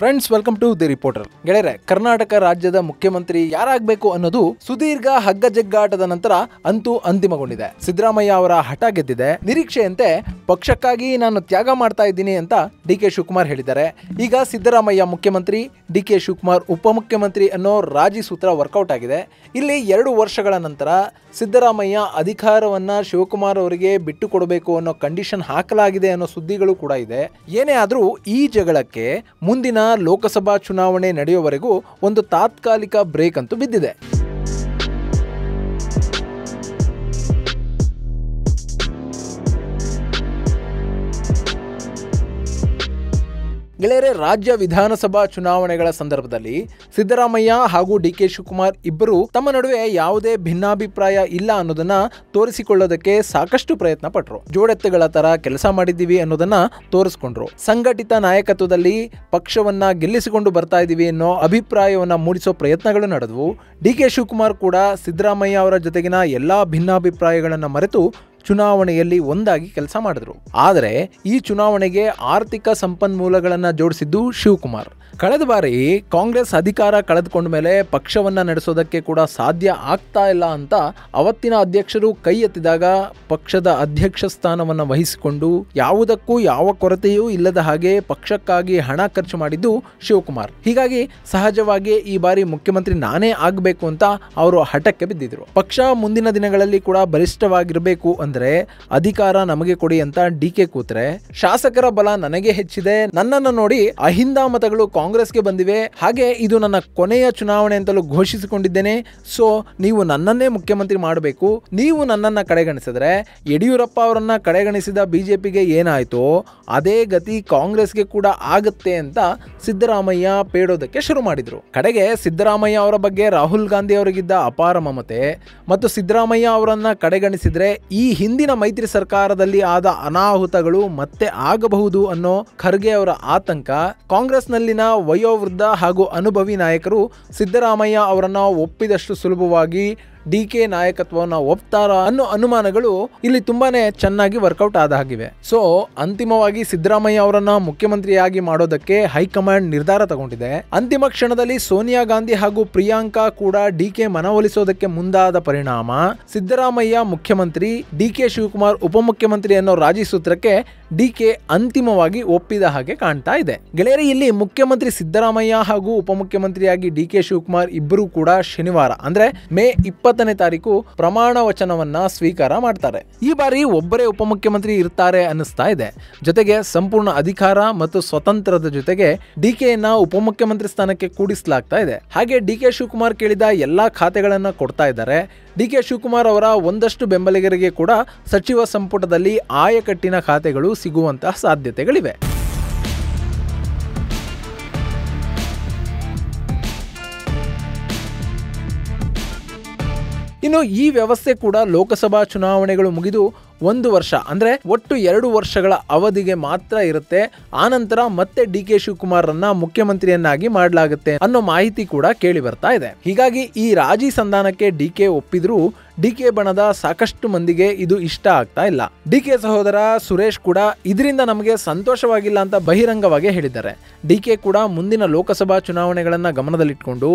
Friends welcome to the reporter ಗೆಳೆಯರೆ, ಕರ್ನಾಟಕ ರಾಜ್ಯದ ಮುಖ್ಯಮಂತ್ರಿ ಯಾರಾಗಬೇಕು ಅನ್ನೋದು ಸುದೀರ್ಘ ಹಗ್ಗ ಜಗ್ಗಾಟದ ನಂತರ ಅಂತೂ ಅಂತಿಮಗೊಂಡಿದೆ. ಸಿದ್ದರಾಮಯ್ಯ ಅವರ ಹಠ ಗೆದ್ದಿದೆ. ನಿರೀಕ್ಷೆಯಂತೆ ಪಕ್ಷಕ್ಕಾಗಿ ನಾನು ತ್ಯಾಗ ಮಾಡ್ತಾ ಇದ್ದೀನಿ ಅಂತ ಡಿ ಕೆ ಶಿವಕುಮಾರ್ ಹೇಳಿದ್ದಾರೆ. ಈಗ ಸಿದ್ದರಾಮಯ್ಯ ಮುಖ್ಯಮಂತ್ರಿ, ಡಿ ಕೆ ಶಿವಕುಮಾರ್ ಉಪಮುಖ್ಯಮಂತ್ರಿ ಅನ್ನೋ ರಾಜಿ ಸೂತ್ರ ವರ್ಕೌಟ್ ಆಗಿದೆ. ಇಲ್ಲಿ ಎರಡು ವರ್ಷಗಳ ನಂತರ ಸಿದ್ದರಾಮಯ್ಯ ಅಧಿಕಾರವನ್ನ ಶಿವಕುಮಾರ್ ಅವರಿಗೆ ಬಿಟ್ಟು ಕೊಡಬೇಕು ಅನ್ನೋ ಕಂಡೀಷನ್ ಹಾಕಲಾಗಿದೆ ಅನ್ನೋ ಸುದ್ದಿಗಳು ಕೂಡ ಇದೆ. ಏನೇ ಆದರೂ ಈ ಜಗಳಕ್ಕೆ ಮುಂದಿನ ಲೋಕಸಭಾ ಚುನಾವಣೆ ನಡೆಯುವವರೆಗೂ ಒಂದು ತಾತ್ಕಾಲಿಕ ಬ್ರೇಕ್ ಅಂತೂ ಬಿದ್ದಿದೆ. ಗೆಳೆಯರೆ, ರಾಜ್ಯ ವಿಧಾನಸಭಾ ಚುನಾವಣೆಗಳ ಸಂದರ್ಭದಲ್ಲಿ ಸಿದ್ದರಾಮಯ್ಯ ಹಾಗೂ ಡಿ ಕೆ ಶಿವಕುಮಾರ್ ಇಬ್ಬರು ತಮ್ಮ ನಡುವೆ ಯಾವುದೇ ಭಿನ್ನಾಭಿಪ್ರಾಯ ಇಲ್ಲ ಅನ್ನೋದನ್ನ ತೋರಿಸಿಕೊಳ್ಳೋದಕ್ಕೆ ಸಾಕಷ್ಟು ಪ್ರಯತ್ನ ಪಟ್ಟರು ಜೋಡೆತ್ತುಗಳ ತರ ಕೆಲಸ ಮಾಡಿದ್ದೀವಿ ಅನ್ನೋದನ್ನ ತೋರಿಸ್ಕೊಂಡ್ರು. ಸಂಘಟಿತ ನಾಯಕತ್ವದಲ್ಲಿ ಪಕ್ಷವನ್ನ ಗೆಲ್ಲಿಸಿಕೊಂಡು ಬರ್ತಾ ಇದ್ದೀವಿ ಅನ್ನೋ ಅಭಿಪ್ರಾಯವನ್ನ ಮೂಡಿಸೋ ಪ್ರಯತ್ನಗಳು ನಡೆದವು. ಡಿ ಕೆ ಶಿವಕುಮಾರ್ ಕೂಡ ಸಿದ್ದರಾಮಯ್ಯ ಅವರ ಜೊತೆಗಿನ ಎಲ್ಲಾ ಭಿನ್ನಾಭಿಪ್ರಾಯಗಳನ್ನು ಮರೆತು ಚುನಾವಣೆಯಲ್ಲಿ ಒಂದಾಗಿ ಕೆಲಸ ಮಾಡಿದ್ರು. ಆದರೆ ಈ ಚುನಾವಣೆಗೆ ಆರ್ಥಿಕ ಸಂಪನ್ಮೂಲಗಳನ್ನು ಜೋಡಿಸಿದ್ದು ಶಿವಕುಮಾರ್. ಕಳೆದ ಬಾರಿ ಕಾಂಗ್ರೆಸ್ ಅಧಿಕಾರ ಕಳೆದುಕೊಂಡ ಮೇಲೆ ಪಕ್ಷವನ್ನ ನಡೆಸೋದಕ್ಕೆ ಕೂಡ ಸಾಧ್ಯ ಆಗ್ತಾ ಇಲ್ಲ ಅಂತ ಅವತ್ತಿನ ಅಧ್ಯಕ್ಷರು ಕೈ ಎತ್ತಿದಾಗ ಪಕ್ಷದ ಅಧ್ಯಕ್ಷ ಸ್ಥಾನವನ್ನು ವಹಿಸಿಕೊಂಡು ಯಾವುದಕ್ಕೂ ಯಾವ ಕೊರತೆಯೂ ಇಲ್ಲದ ಹಾಗೆ ಪಕ್ಷಕ್ಕಾಗಿ ಹಣ ಖರ್ಚು ಮಾಡಿದ್ದು ಶಿವಕುಮಾರ್. ಹೀಗಾಗಿ ಸಹಜವಾಗಿ ಈ ಬಾರಿ ಮುಖ್ಯಮಂತ್ರಿ ನಾನೇ ಆಗಬೇಕು ಅಂತ ಅವರು ಹಠಕ್ಕೆ ಬಿದ್ದಿದ್ರು. ಪಕ್ಷ ಮುಂದಿನ ದಿನಗಳಲ್ಲಿ ಕೂಡ ಬಲಿಷ್ಠವಾಗಿರಬೇಕು ಅಂದ್ರೆ ಅಧಿಕಾರ ನಮಗೆ ಕೊಡಿ ಅಂತ ಡಿ ಕೆ ಕೂತ್ರೆ, ಶಾಸಕರ ಬಲ ನನಗೆ ಹೆಚ್ಚಿದೆ, ನನ್ನನ್ನು ನೋಡಿ ಅಹಿಂದ ಮತಗಳು ಕಾಂಗ್ರೆಸ್ಗೆ ಬಂದಿವೆ. ಹಾಗೆ ಇದು ನನ್ನ ಕೊನೆಯ ಚುನಾವಣೆ ಅಂತಲೂ ಘೋಷಿಸಿಕೊಂಡಿದ್ದೇನೆ. ಸೊ ನೀವು ನನ್ನನ್ನೇ ಮುಖ್ಯಮಂತ್ರಿ ಮಾಡಬೇಕು. ನೀವು ನನ್ನನ್ನು ಕಡೆಗಣಿಸಿದ್ರೆ ಯಡಿಯೂರಪ್ಪ ಅವರನ್ನು ಕಡೆಗಣಿಸಿದ ಬಿಜೆಪಿಗೆ ಏನಾಯ್ತೋ, ಅದೇ ಗತಿ ಕಾಂಗ್ರೆಸ್ಗೆ ಕೂಡ ಆಗುತ್ತೆ ಅಂತ ಸಿದ್ದರಾಮಯ್ಯ ಪೇಡೋದಕ್ಕೆ ಶುರು ಮಾಡಿದರು. ಕಡೆಗೆ ಸಿದ್ದರಾಮಯ್ಯ ಅವರ ಬಗ್ಗೆ ರಾಹುಲ್ ಗಾಂಧಿ ಅವರಿಗಿದ್ದ ಅಪಾರ ಮಮತೆ ಮತ್ತು ಸಿದ್ದರಾಮಯ್ಯ ಅವರನ್ನು ಕಡೆಗಣಿಸಿದ್ರೆ ಈ ಹಿಂದಿನ ಮೈತ್ರಿ ಸರ್ಕಾರದಲ್ಲಿ ಆದ ಅನಾಹುತಗಳು ಮತ್ತೆ ಆಗಬಹುದು ಅನ್ನೋ ಖರ್ಗೆ ಅವರ ಆತಂಕ ಕಾಂಗ್ರೆಸ್ನಲ್ಲಿನ ವಯೋವೃದ್ಧ ಹಾಗೂ ಅನುಭವಿ ನಾಯಕರು ಸಿದ್ದರಾಮಯ್ಯ ಅವರನ್ನು ಒಪ್ಪಿದಷ್ಟು ಸುಲಭವಾಗಿ ಡಿ ಕೆ ನಾಯಕತ್ವವನ್ನು ಒಪ್ತಾರ ಅನ್ನೋ ಅನುಮಾನಗಳು ಇಲ್ಲಿ ತುಂಬಾನೇ ಚೆನ್ನಾಗಿ ವರ್ಕೌಟ್ ಆದ ಹಾಗಿವೆ. ಸೊ, ಅಂತಿಮವಾಗಿ ಸಿದ್ದರಾಮಯ್ಯ ಅವರನ್ನ ಮುಖ್ಯಮಂತ್ರಿಯಾಗಿ ಮಾಡೋದಕ್ಕೆ ಹೈಕಮಾಂಡ್ ನಿರ್ಧಾರ ತಗೊಂಡಿದೆ. ಅಂತಿಮ ಕ್ಷಣದಲ್ಲಿ ಸೋನಿಯಾ ಗಾಂಧಿ ಹಾಗೂ ಪ್ರಿಯಾಂಕಾ ಕೂಡ ಡಿ ಕೆ ಮನವೊಲಿಸೋದಕ್ಕೆ ಮುಂದಾದ ಪರಿಣಾಮ, ಸಿದ್ದರಾಮಯ್ಯ ಮುಖ್ಯಮಂತ್ರಿ, ಡಿ ಕೆ ಶಿವಕುಮಾರ್ ಉಪಮುಖ್ಯಮಂತ್ರಿ ಅನ್ನೋ ರಾಜಿ ಸೂತ್ರಕ್ಕೆ ಡಿ ಕೆ ಅಂತಿಮವಾಗಿ ಒಪ್ಪಿದ ಹಾಗೆ ಕಾಣ್ತಾ ಇದೆ. ಗೆಳೆಯರಿ, ಇಲ್ಲಿ ಮುಖ್ಯಮಂತ್ರಿ ಸಿದ್ದರಾಮಯ್ಯ ಹಾಗೂ ಉಪಮುಖ್ಯಮಂತ್ರಿಯಾಗಿ ಡಿ ಕೆ ಶಿವಕುಮಾರ್ ಇಬ್ಬರು ಕೂಡ ಶನಿವಾರ, ಅಂದ್ರೆ ಮೇ ಇಪ್ಪತ್ತನೇ ತಾರೀಕು ಪ್ರಮಾಣ ವಚನವನ್ನ ಸ್ವೀಕಾರ ಮಾಡ್ತಾರೆ. ಈ ಬಾರಿ ಒಬ್ಬರೇ ಉಪಮುಖ್ಯಮಂತ್ರಿ ಇರ್ತಾರೆ ಅನ್ನಿಸ್ತಾ ಇದೆ. ಜೊತೆಗೆ ಸಂಪೂರ್ಣ ಅಧಿಕಾರ ಮತ್ತು ಸ್ವತಂತ್ರದ ಜೊತೆಗೆ ಡಿ ಕೆಯನ್ನ ಉಪಮುಖ್ಯಮಂತ್ರಿ ಸ್ಥಾನಕ್ಕೆ ಕೂಡಿಸಲಾಗ್ತಾ ಇದೆ. ಹಾಗೆ ಡಿ ಕೆ ಶಿವಕುಮಾರ್ ಕೇಳಿದ ಎಲ್ಲಾ ಖಾತೆಗಳನ್ನ ಕೊಡ್ತಾ ಇದ್ದಾರೆ. ಡಿ ಕೆ ಶಿವಕುಮಾರ್ ಅವರ ಒಂದಷ್ಟು ಬೆಂಬಲಿಗರಿಗೆ ಕೂಡ ಸಚಿವ ಸಂಪುಟದಲ್ಲಿ ಆಯಕಟ್ಟಿನ ಖಾತೆಗಳು ಸಿಗುವಂತಹ ಸಾಧ್ಯತೆಗಳಿವೆ. ಇನ್ನು ಈ ವ್ಯವಸ್ಥೆ ಕೂಡ ಲೋಕಸಭಾ ಚುನಾವಣೆಗಳು ಮುಗಿದು ಒಂದು ವರ್ಷ, ಅಂದ್ರೆ ಒಟ್ಟು ಎರಡು ವರ್ಷಗಳ ಅವಧಿಗೆ ಮಾತ್ರ ಇರುತ್ತೆ. ಆನಂತರ ಮತ್ತೆ ಡಿ ಕೆ ಶಿವಕುಮಾರ್ರನ್ನ ಮುಖ್ಯಮಂತ್ರಿಯನ್ನಾಗಿ ಮಾಡಲಾಗುತ್ತೆ ಅನ್ನೋ ಮಾಹಿತಿ ಕೂಡ ಕೇಳಿ ಬರ್ತಾ ಇದೆ. ಹೀಗಾಗಿ ಈ ರಾಜಿ ಸಂಧಾನಕ್ಕೆ ಡಿ ಕೆ ಒಪ್ಪಿದ್ರೂ ಡಿ ಕೆ ಬಣದ ಸಾಕಷ್ಟು ಮಂದಿಗೆ ಇದು ಇಷ್ಟ ಆಗ್ತಾ ಇಲ್ಲ. ಡಿ ಕೆ ಸಹೋದರ ಸುರೇಶ್ ಕೂಡ ಇದರಿಂದ ನಮಗೆ ಸಂತೋಷವಾಗಿಲ್ಲ ಅಂತ ಬಹಿರಂಗವಾಗಿ ಹೇಳಿದ್ದಾರೆ. ಡಿ ಕೆ ಕೂಡ ಮುಂದಿನ ಲೋಕಸಭಾ ಚುನಾವಣೆಗಳನ್ನ ಗಮನದಲ್ಲಿಟ್ಕೊಂಡು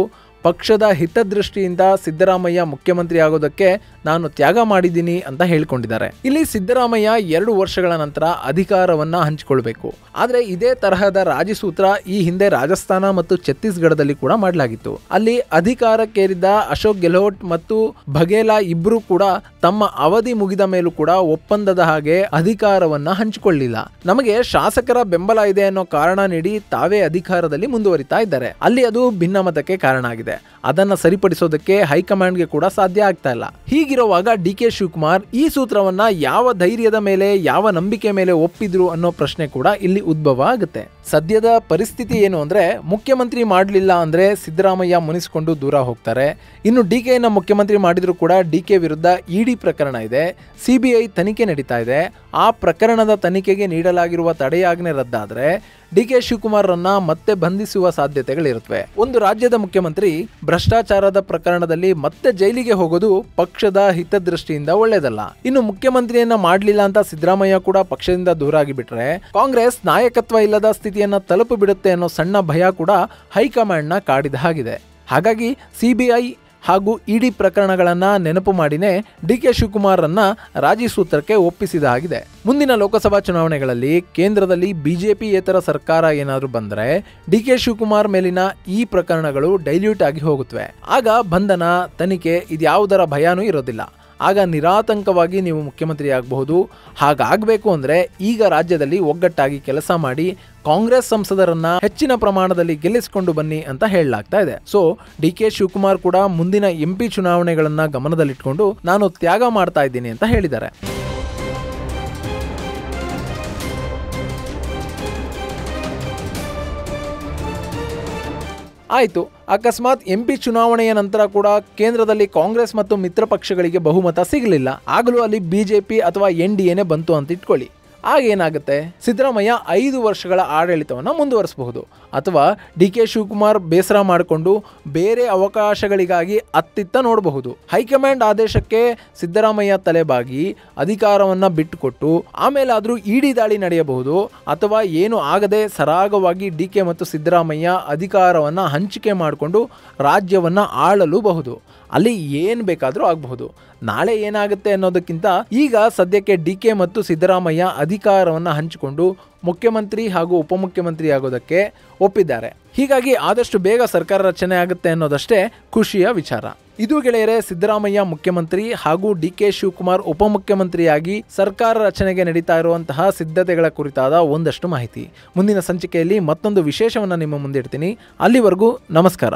ಪಕ್ಷದ ಹಿತದೃಷ್ಟಿಯಿಂದ ಸಿದ್ದರಾಮಯ್ಯ ಮುಖ್ಯಮಂತ್ರಿ ಆಗೋದಕ್ಕೆ ನಾನು ತ್ಯಾಗ ಮಾಡಿದ್ದೀನಿ ಅಂತ ಹೇಳ್ಕೊಂಡಿದ್ದಾರೆ. ಇಲ್ಲಿ ಸಿದ್ದರಾಮಯ್ಯ ಎರಡು ವರ್ಷಗಳ ನಂತರ ಅಧಿಕಾರವನ್ನ ಹಂಚಿಕೊಳ್ಬೇಕು. ಆದರೆ ಇದೇ ತರಹದ ರಾಜಸೂತ್ರ ಈ ಹಿಂದೆ ರಾಜಸ್ಥಾನ ಮತ್ತು ಛತ್ತೀಸ್ಗಢದಲ್ಲಿ ಕೂಡ ಮಾಡಲಾಗಿತ್ತು. ಅಲ್ಲಿ ಅಧಿಕಾರಕ್ಕೇರಿದ್ದ ಅಶೋಕ್ ಗೆಹ್ಲೋಟ್ ಮತ್ತು ಬಘೇಲಾ ಇಬ್ರು ಕೂಡ ತಮ್ಮ ಅವಧಿ ಮುಗಿದ ಮೇಲೂ ಕೂಡ ಒಪ್ಪಂದದ ಹಾಗೆ ಅಧಿಕಾರವನ್ನ ಹಂಚಿಕೊಳ್ಳಿಲ್ಲ. ನಮಗೆ ಶಾಸಕರ ಬೆಂಬಲ ಇದೆ ಅನ್ನೋ ಕಾರಣ ನೀಡಿ ತಾವೇ ಅಧಿಕಾರದಲ್ಲಿ ಮುಂದುವರಿತಾ ಇದ್ದಾರೆ. ಅಲ್ಲಿ ಅದು ಭಿನ್ನಮತಕ್ಕೆ ಕಾರಣ ಆಗಿದೆ. ಅದನ್ನ ಸರಿಪಡಿಸೋದಕ್ಕೆ ಹೈಕಮಾಂಡ್ಗೆ ಕೂಡ ಸಾಧ್ಯ ಆಗ್ತಾ ಇಲ್ಲ. ಹೀಗಿರುವಾಗ ಡಿ ಕೆ ಶಿವಕುಮಾರ್ ಈ ಸೂತ್ರವನ್ನ ಯಾವ ಧೈರ್ಯದ ಮೇಲೆ, ಯಾವ ನಂಬಿಕೆ ಮೇಲೆ ಒಪ್ಪಿದ್ರು ಅನ್ನೋ ಪ್ರಶ್ನೆ ಕೂಡ ಇಲ್ಲಿ ಉದ್ಭವ ಆಗುತ್ತೆ. ಸದ್ಯದ ಪರಿಸ್ಥಿತಿ ಏನು ಅಂದ್ರೆ, ಮುಖ್ಯಮಂತ್ರಿ ಮಾಡಲಿಲ್ಲ ಅಂದ್ರೆ ಸಿದ್ದರಾಮಯ್ಯ ಮುನಿಸಿಕೊಂಡು ದೂರ ಹೋಗ್ತಾರೆ. ಇನ್ನು ಡಿ ಕೆನ ಮುಖ್ಯಮಂತ್ರಿ ಮಾಡಿದ್ರು ಕೂಡ ಡಿ ಕೆ ವಿರುದ್ಧ ಇಡಿ ಪ್ರಕರಣ ಇದೆ. ಸಿಬಿಐ ತನಿಖೆ ನಡೀತಾ ಇದೆ. ಆ ಪ್ರಕರಣದ ತನಿಖೆಗೆ ನೀಡಲಾಗಿರುವ ತಡೆಯಾಜ್ಞೆ ರದ್ದಾದರೆ ಡಿ ಕೆ ಶಿವಕುಮಾರ್ರನ್ನ ಮತ್ತೆ ಬಂಧಿಸುವ ಸಾಧ್ಯತೆಗಳಿರುತ್ತವೆ. ಒಂದು ರಾಜ್ಯದ ಮುಖ್ಯಮಂತ್ರಿ ಭ್ರಷ್ಟಾಚಾರದ ಪ್ರಕರಣದಲ್ಲಿ ಮತ್ತೆ ಜೈಲಿಗೆ ಹೋಗೋದು ಪಕ್ಷದ ಹಿತದೃಷ್ಟಿಯಿಂದ ಒಳ್ಳೆಯದಲ್ಲ ಇನ್ನು ಮುಖ್ಯಮಂತ್ರಿಯನ್ನ ಮಾಡಲಿಲ್ಲ ಅಂತ ಸಿದ್ದರಾಮಯ್ಯ ಕೂಡ ಪಕ್ಷದಿಂದ ದೂರ ಆಗಿಬಿಟ್ರೆ ಕಾಂಗ್ರೆಸ್ ನಾಯಕತ್ವ ಇಲ್ಲದ ಸ್ಥಿತಿಯನ್ನ ತಲುಪು ಬಿಡುತ್ತೆ ಅನ್ನೋ ಸಣ್ಣ ಭಯ ಕೂಡ ಹೈಕಮಾಂಡ್ನ ಕಾಡಿದ ಹಾಗಿದೆ. ಹಾಗಾಗಿ ಸಿಬಿಐ ಹಾಗೂ ಇಡಿ ಪ್ರಕರಣಗಳನ್ನು ನೆನಪು ಮಾಡಿನೇ ಡಿ ಕೆ ಶಿವಕುಮಾರ್ರನ್ನ ರಾಜಿ ಸೂತ್ರಕ್ಕೆ ಒಪ್ಪಿಸಿದ ಹಾಗಿದೆ ಮುಂದಿನ ಲೋಕಸಭಾ ಚುನಾವಣೆಗಳಲ್ಲಿ ಕೇಂದ್ರದಲ್ಲಿ ಬಿಜೆಪಿಯೇತರ ಸರ್ಕಾರ ಏನಾದರೂ ಬಂದರೆ ಡಿ ಕೆ ಶಿವಕುಮಾರ್ ಮೇಲಿನ ಈ ಪ್ರಕರಣಗಳು ಡೈಲ್ಯೂಟ್ ಆಗಿ ಹೋಗುತ್ತವೆ ಆಗ ಬಂಧನ, ತನಿಖೆ ಇದ್ಯಾವುದರ ಭಯನೂ ಇರೋದಿಲ್ಲ. ಆಗ ನಿರಾತಂಕವಾಗಿ ನೀವು ಮುಖ್ಯಮಂತ್ರಿ ಆಗಬಹುದು ಹಾಗಾಗಬೇಕು ಅಂದರೆ ಈಗ ರಾಜ್ಯದಲ್ಲಿ ಒಗ್ಗಟ್ಟಾಗಿ ಕೆಲಸ ಮಾಡಿ ಕಾಂಗ್ರೆಸ್ ಸಂಸದರನ್ನ ಹೆಚ್ಚಿನ ಪ್ರಮಾಣದಲ್ಲಿ ಗೆಲ್ಲಿಸಿಕೊಂಡು ಬನ್ನಿ ಅಂತ ಹೇಳಲಾಗ್ತಾ ಇದೆ. ಸೊ ಡಿ ಕೆ ಶಿವಕುಮಾರ್ ಕೂಡ ಮುಂದಿನ ಎಂಪಿ ಚುನಾವಣೆಗಳನ್ನ ಗಮನದಲ್ಲಿಟ್ಕೊಂಡು ನಾನು ತ್ಯಾಗ ಮಾಡ್ತಾ ಇದ್ದೀನಿ ಅಂತ ಹೇಳಿದ್ದಾರೆ. ಆಯಿತು. ಅಕಸ್ಮಾತ್ ಎಂ ಪಿ ಚುನಾವಣೆಯ ನಂತರ ಕೂಡ ಕೇಂದ್ರದಲ್ಲಿ ಕಾಂಗ್ರೆಸ್ ಮತ್ತು ಮಿತ್ರ ಪಕ್ಷಗಳಿಗೆ ಬಹುಮತ ಸಿಗಲಿಲ್ಲ. ಆಗಲೂ ಅಲ್ಲಿ ಬಿಜೆಪಿ ಅಥವಾ ಎನ್ ಡಿ ಎನೇ ಬಂತು ಅಂತ ಇಟ್ಕೊಳ್ಳಿ. ಆಗ ಏನಾಗುತ್ತೆ ಸಿದ್ದರಾಮಯ್ಯ ಐದು ವರ್ಷಗಳ ಆಡಳಿತವನ್ನು ಮುಂದುವರಿಸಬಹುದು. ಅಥವಾ ಡಿ ಕೆ ಶಿವಕುಮಾರ್ ಬೇಸರ ಮಾಡಿಕೊಂಡು ಬೇರೆ ಅವಕಾಶಗಳಿಗಾಗಿ ಅತ್ತಿತ್ತ ನೋಡಬಹುದು. ಹೈಕಮಾಂಡ್ ಆದೇಶಕ್ಕೆ ಸಿದ್ದರಾಮಯ್ಯ ತಲೆಬಾಗಿ ಅಧಿಕಾರವನ್ನು ಬಿಟ್ಟುಕೊಟ್ಟು ಆಮೇಲಾದರೂ ಇಡಿ ದಾಳಿ ನಡೆಯಬಹುದು ಅಥವಾ ಏನು ಆಗದೆ ಸರಾಗವಾಗಿ ಡಿ ಕೆ ಮತ್ತು ಸಿದ್ದರಾಮಯ್ಯ ಅಧಿಕಾರವನ್ನು ಹಂಚಿಕೆ ಮಾಡಿಕೊಂಡು ರಾಜ್ಯವನ್ನು ಆಳಲೂಬಹುದು. ಅಲ್ಲಿ ಏನು ಬೇಕಾದರೂ ಆಗಬಹುದು. ನಾಳೆ ಏನಾಗುತ್ತೆ ಅನ್ನೋದಕ್ಕಿಂತ ಈಗ ಸದ್ಯಕ್ಕೆ ಡಿ ಕೆ ಮತ್ತು ಸಿದ್ದರಾಮಯ್ಯ ಅಧಿಕಾರವನ್ನು ಹಂಚಿಕೊಂಡು ಮುಖ್ಯಮಂತ್ರಿ ಹಾಗೂ ಉಪಮುಖ್ಯಮಂತ್ರಿ ಆಗೋದಕ್ಕೆ ಒಪ್ಪಿದ್ದಾರೆ. ಹೀಗಾಗಿ ಆದಷ್ಟು ಬೇಗ ಸರ್ಕಾರ ರಚನೆ ಆಗುತ್ತೆ ಅನ್ನೋದಷ್ಟೇ ಖುಷಿಯ ವಿಚಾರ. ಇದು ಗೆಳೆಯರೆ, ಸಿದ್ದರಾಮಯ್ಯ ಮುಖ್ಯಮಂತ್ರಿ ಹಾಗೂ ಡಿ ಕೆ ಶಿವಕುಮಾರ್ ಉಪಮುಖ್ಯಮಂತ್ರಿಯಾಗಿ ಸರ್ಕಾರ ರಚನೆಗೆ ನಡೀತಾ ಇರುವಂತಹ ಸಿದ್ಧತೆಗಳ ಕುರಿತಾದ ಒಂದಷ್ಟು ಮಾಹಿತಿ. ಮುಂದಿನ ಸಂಚಿಕೆಯಲ್ಲಿ ಮತ್ತೊಂದು ವಿಶೇಷವನ್ನು ನಿಮ್ಮ ಮುಂದಿಡ್ತೀನಿ. ಅಲ್ಲಿವರೆಗೂ ನಮಸ್ಕಾರ.